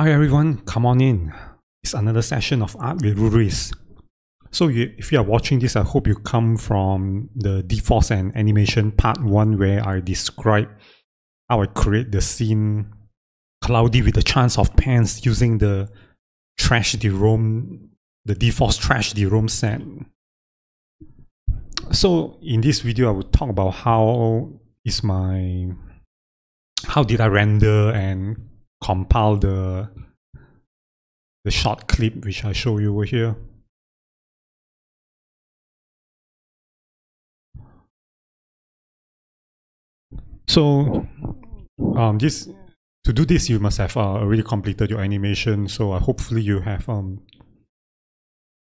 Hi everyone, come on in. It's another session of Art with Ruris. So you, if you are watching this, I hope you come from the dForce and animation part 1 where I describe how I create the scene cloudy with a chance of pants using the Thrash the Room, the dForce trash derome set. So in this video, I will talk about how is my, how did I render and compile the the short clip which I show you over here. So um, this to do this you must have uh, already completed your animation. So uh, hopefully you have um,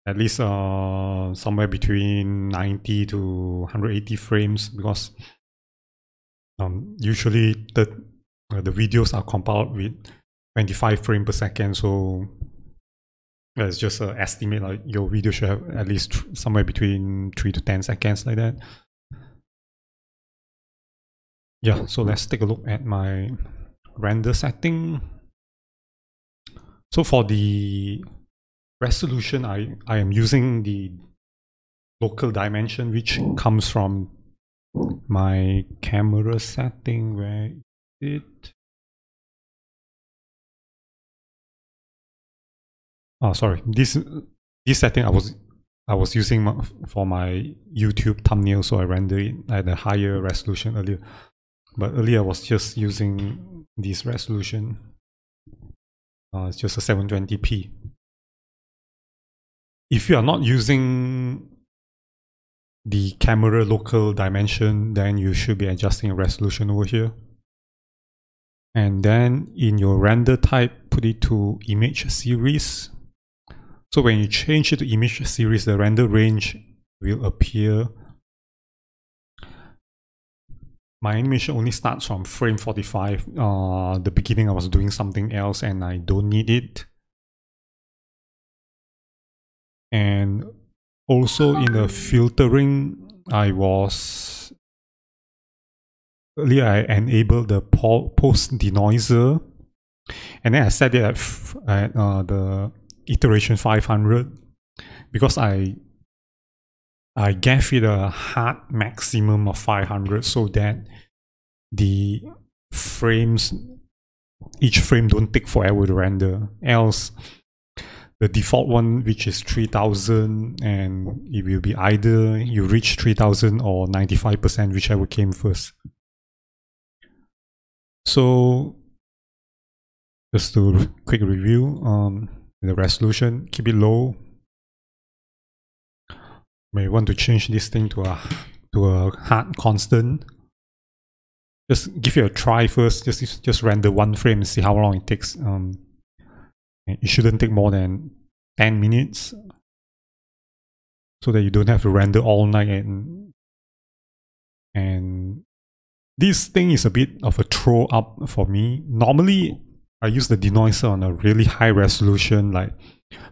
at least uh, somewhere between 90 to 180 frames because um, usually the uh, the videos are compiled with 25 frames per second so it's just an estimate like your video should have at least somewhere between 3 to 10 seconds like that. Yeah so let's take a look at my render setting. So for the resolution I, I am using the local dimension which comes from my camera setting where it. Oh sorry. This this setting I was I was using for my YouTube thumbnail so I rendered it at a higher resolution earlier. But earlier I was just using this resolution. Uh, it's just a 720p if you are not using the camera local dimension then you should be adjusting resolution over here and then in your render type put it to image series. So when you change it to image series the render range will appear. My animation only starts from frame 45 uh the beginning i was doing something else and i don't need it. And also in the filtering i was earlier I enabled the post denoiser and then I set it at, at uh, the iteration 500 because I I gave it a hard maximum of 500 so that the frames each frame don't take forever to render. Else the default one which is 3000 and it will be either you reach 3000 or 95% whichever came first so just to quick review, um, the resolution, keep it low. May want to change this thing to a to a hard constant. Just give it a try first. Just just render one frame and see how long it takes. Um, it shouldn't take more than ten minutes, so that you don't have to render all night and and this thing is a bit of a throw up for me. Normally, I use the denoiser on a really high resolution, like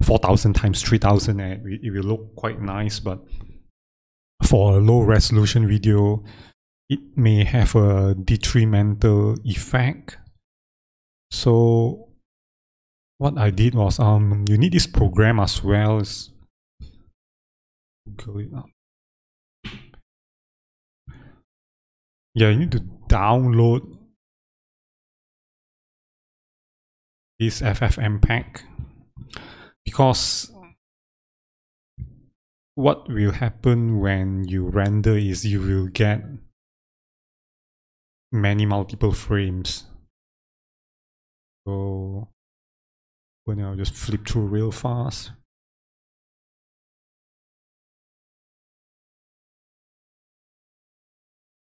4000 times 3000, and it will look quite nice. But for a low resolution video, it may have a detrimental effect. So what I did was, um, you need this program as well. It up. Yeah, you need to download this FFmpeg pack because what will happen when you render is you will get many multiple frames. So when I'll just flip through real fast.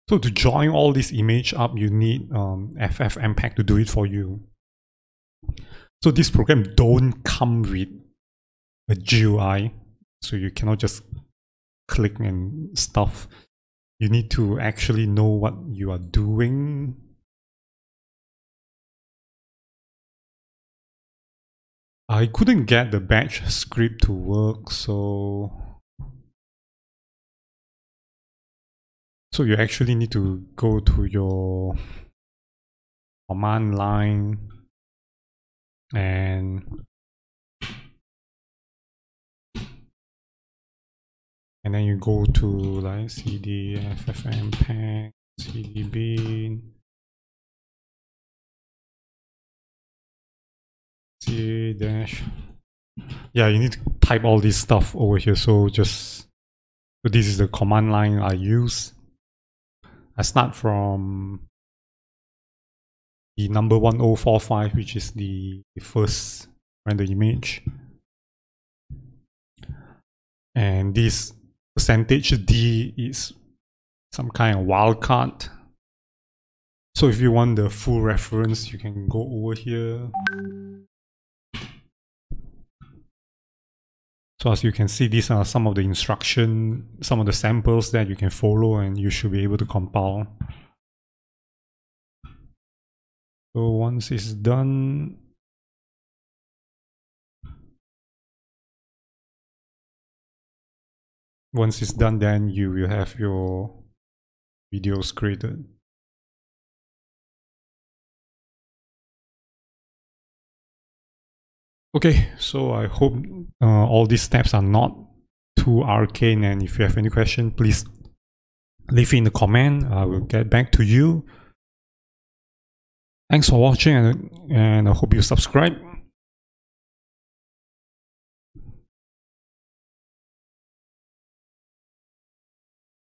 So to join all this image up, you need um, FFmpeg to do it for you. So this program don't come with a GUI, so you cannot just click and stuff. You need to actually know what you are doing. I couldn't get the batch script to work, so So you actually need to go to your command line and and then you go to like cd ffmpeg cdb c dash. Yeah you need to type all this stuff over here. So just so this is the command line i use i start from the number 1045 which is the first render image. And this percentage d is some kind of wildcard so if you want the full reference you can go over here so as you can see these are some of the instruction some of the samples that you can follow and you should be able to compile so once it's done, once it's done, then you will have your videos created. Okay, so I hope uh, all these steps are not too arcane and if you have any question, please leave it in the comment. I will get back to you. Thanks for watching and, and I hope you subscribe.